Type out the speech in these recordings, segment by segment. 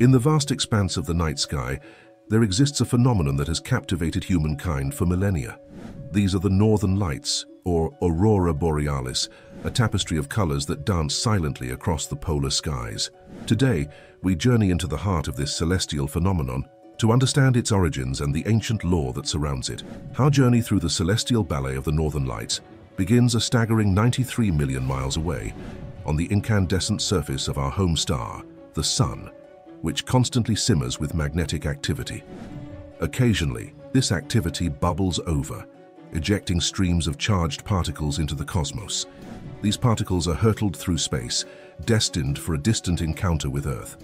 In the vast expanse of the night sky, there exists a phenomenon that has captivated humankind for millennia. These are the northern lights, or aurora borealis, a tapestry of colors that dance silently across the polar skies. Today, we journey into the heart of this celestial phenomenon to understand its origins and the ancient lore that surrounds it. Our journey through the celestial ballet of the northern lights begins a staggering 93 million miles away on the incandescent surface of our home star, the Sun, which constantly simmers with magnetic activity. Occasionally, this activity bubbles over, ejecting streams of charged particles into the cosmos. These particles are hurtled through space, destined for a distant encounter with Earth.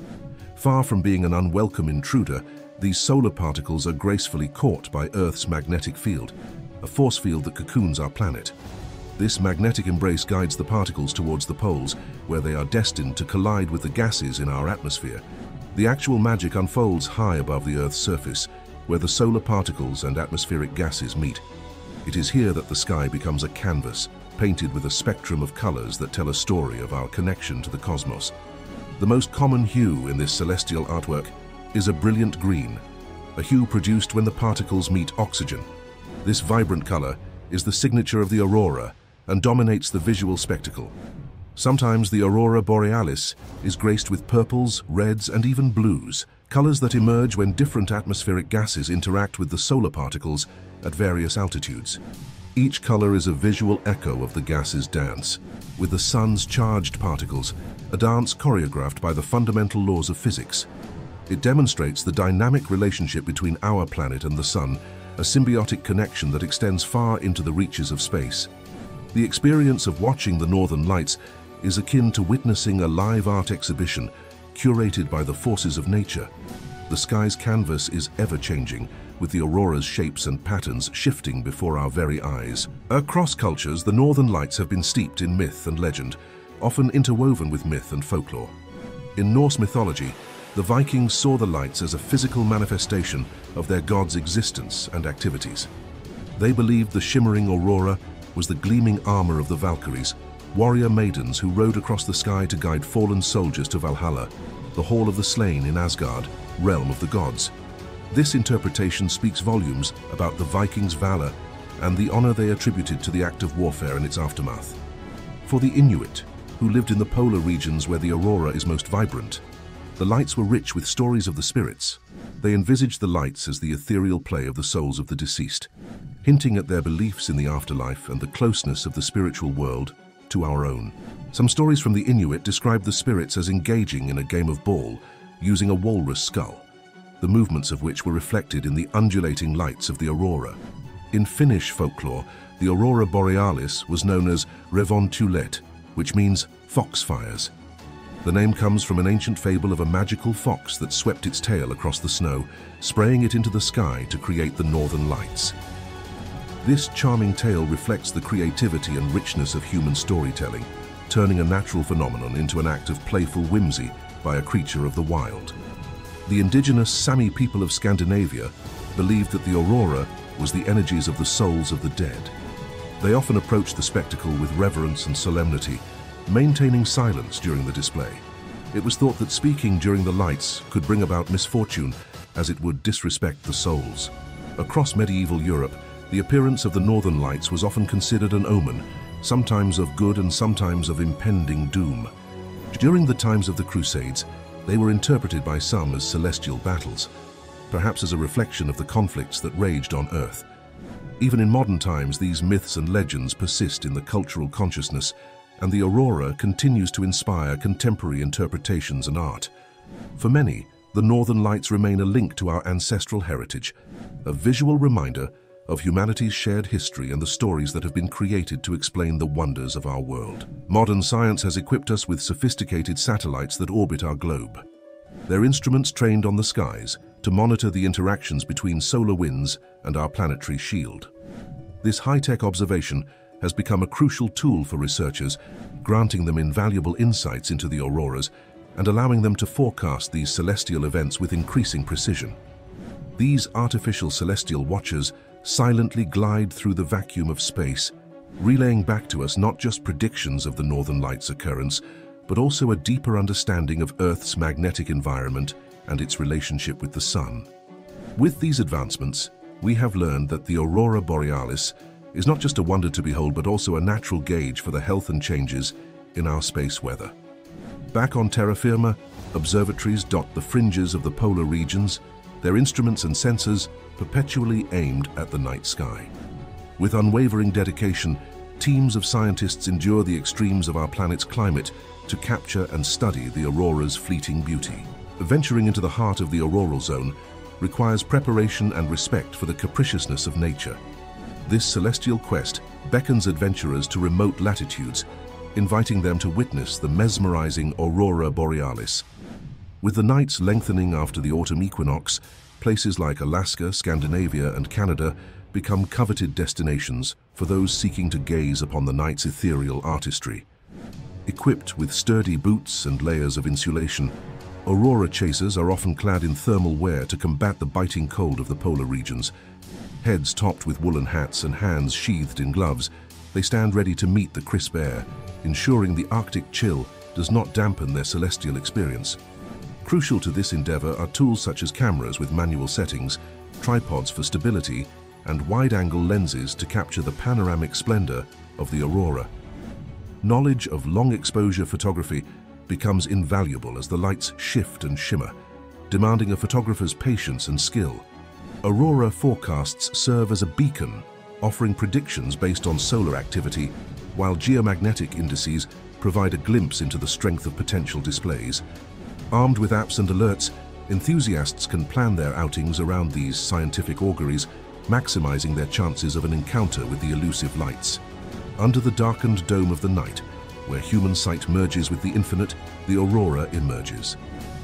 Far from being an unwelcome intruder, these solar particles are gracefully caught by Earth's magnetic field, a force field that cocoons our planet. This magnetic embrace guides the particles towards the poles, where they are destined to collide with the gases in our atmosphere, the actual magic unfolds high above the Earth's surface, where the solar particles and atmospheric gases meet. It is here that the sky becomes a canvas, painted with a spectrum of colors that tell a story of our connection to the cosmos. The most common hue in this celestial artwork is a brilliant green, a hue produced when the particles meet oxygen. This vibrant color is the signature of the aurora and dominates the visual spectacle. Sometimes the aurora borealis is graced with purples, reds, and even blues, colors that emerge when different atmospheric gases interact with the solar particles at various altitudes. Each color is a visual echo of the gas's dance, with the sun's charged particles, a dance choreographed by the fundamental laws of physics. It demonstrates the dynamic relationship between our planet and the sun, a symbiotic connection that extends far into the reaches of space. The experience of watching the northern lights is akin to witnessing a live art exhibition curated by the forces of nature. The sky's canvas is ever-changing, with the aurora's shapes and patterns shifting before our very eyes. Across cultures, the northern lights have been steeped in myth and legend, often interwoven with myth and folklore. In Norse mythology, the Vikings saw the lights as a physical manifestation of their god's existence and activities. They believed the shimmering aurora was the gleaming armor of the Valkyries, warrior maidens who rode across the sky to guide fallen soldiers to Valhalla, the Hall of the Slain in Asgard, realm of the gods. This interpretation speaks volumes about the Vikings' valor and the honor they attributed to the act of warfare and its aftermath. For the Inuit, who lived in the polar regions where the aurora is most vibrant, the lights were rich with stories of the spirits. They envisaged the lights as the ethereal play of the souls of the deceased, hinting at their beliefs in the afterlife and the closeness of the spiritual world to our own. Some stories from the Inuit describe the spirits as engaging in a game of ball using a walrus skull, the movements of which were reflected in the undulating lights of the aurora. In Finnish folklore, the aurora borealis was known as revontulet, which means foxfires. The name comes from an ancient fable of a magical fox that swept its tail across the snow, spraying it into the sky to create the northern lights. This charming tale reflects the creativity and richness of human storytelling, turning a natural phenomenon into an act of playful whimsy by a creature of the wild. The indigenous Sami people of Scandinavia believed that the aurora was the energies of the souls of the dead. They often approached the spectacle with reverence and solemnity, maintaining silence during the display. It was thought that speaking during the lights could bring about misfortune as it would disrespect the souls. Across medieval Europe, the appearance of the northern lights was often considered an omen, sometimes of good and sometimes of impending doom. During the times of the Crusades, they were interpreted by some as celestial battles, perhaps as a reflection of the conflicts that raged on Earth. Even in modern times, these myths and legends persist in the cultural consciousness, and the aurora continues to inspire contemporary interpretations and art. For many, the northern lights remain a link to our ancestral heritage, a visual reminder of humanity's shared history and the stories that have been created to explain the wonders of our world. Modern science has equipped us with sophisticated satellites that orbit our globe. They're instruments trained on the skies to monitor the interactions between solar winds and our planetary shield. This high-tech observation has become a crucial tool for researchers, granting them invaluable insights into the auroras and allowing them to forecast these celestial events with increasing precision. These artificial celestial watchers silently glide through the vacuum of space, relaying back to us not just predictions of the Northern Lights occurrence, but also a deeper understanding of Earth's magnetic environment and its relationship with the sun. With these advancements, we have learned that the aurora borealis is not just a wonder to behold but also a natural gauge for the health and changes in our space weather. Back on terra firma, observatories dot the fringes of the polar regions, their instruments and sensors perpetually aimed at the night sky. With unwavering dedication, teams of scientists endure the extremes of our planet's climate to capture and study the aurora's fleeting beauty. Venturing into the heart of the auroral zone requires preparation and respect for the capriciousness of nature. This celestial quest beckons adventurers to remote latitudes, inviting them to witness the mesmerizing aurora borealis. With the nights lengthening after the autumn equinox, places like Alaska, Scandinavia and Canada become coveted destinations for those seeking to gaze upon the night's ethereal artistry. Equipped with sturdy boots and layers of insulation, aurora chasers are often clad in thermal wear to combat the biting cold of the polar regions. Heads topped with woolen hats and hands sheathed in gloves, they stand ready to meet the crisp air, ensuring the Arctic chill does not dampen their celestial experience. Crucial to this endeavor are tools such as cameras with manual settings, tripods for stability, and wide-angle lenses to capture the panoramic splendor of the aurora. Knowledge of long-exposure photography becomes invaluable as the lights shift and shimmer, demanding a photographer's patience and skill. Aurora forecasts serve as a beacon, offering predictions based on solar activity, while geomagnetic indices provide a glimpse into the strength of potential displays. Armed with apps and alerts, enthusiasts can plan their outings around these scientific auguries maximizing their chances of an encounter with the elusive lights. Under the darkened dome of the night, where human sight merges with the infinite, the aurora emerges.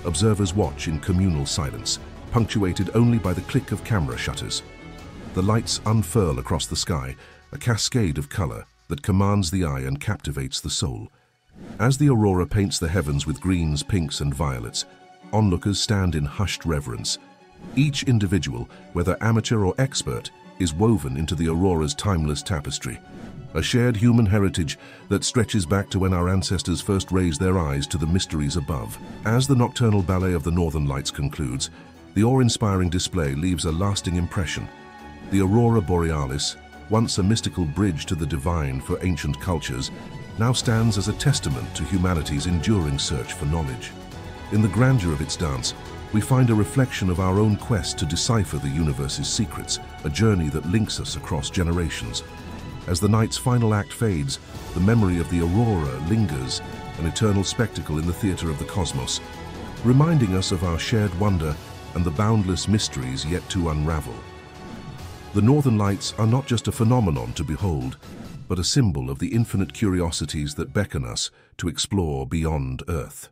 Observers watch in communal silence, punctuated only by the click of camera shutters. The lights unfurl across the sky, a cascade of color that commands the eye and captivates the soul. As the aurora paints the heavens with greens, pinks and violets, onlookers stand in hushed reverence, each individual, whether amateur or expert, is woven into the Aurora's timeless tapestry, a shared human heritage that stretches back to when our ancestors first raised their eyes to the mysteries above. As the nocturnal ballet of the Northern Lights concludes, the awe-inspiring display leaves a lasting impression. The Aurora Borealis, once a mystical bridge to the divine for ancient cultures, now stands as a testament to humanity's enduring search for knowledge. In the grandeur of its dance, we find a reflection of our own quest to decipher the universe's secrets, a journey that links us across generations. As the night's final act fades, the memory of the aurora lingers, an eternal spectacle in the theatre of the cosmos, reminding us of our shared wonder and the boundless mysteries yet to unravel. The Northern Lights are not just a phenomenon to behold, but a symbol of the infinite curiosities that beckon us to explore beyond Earth.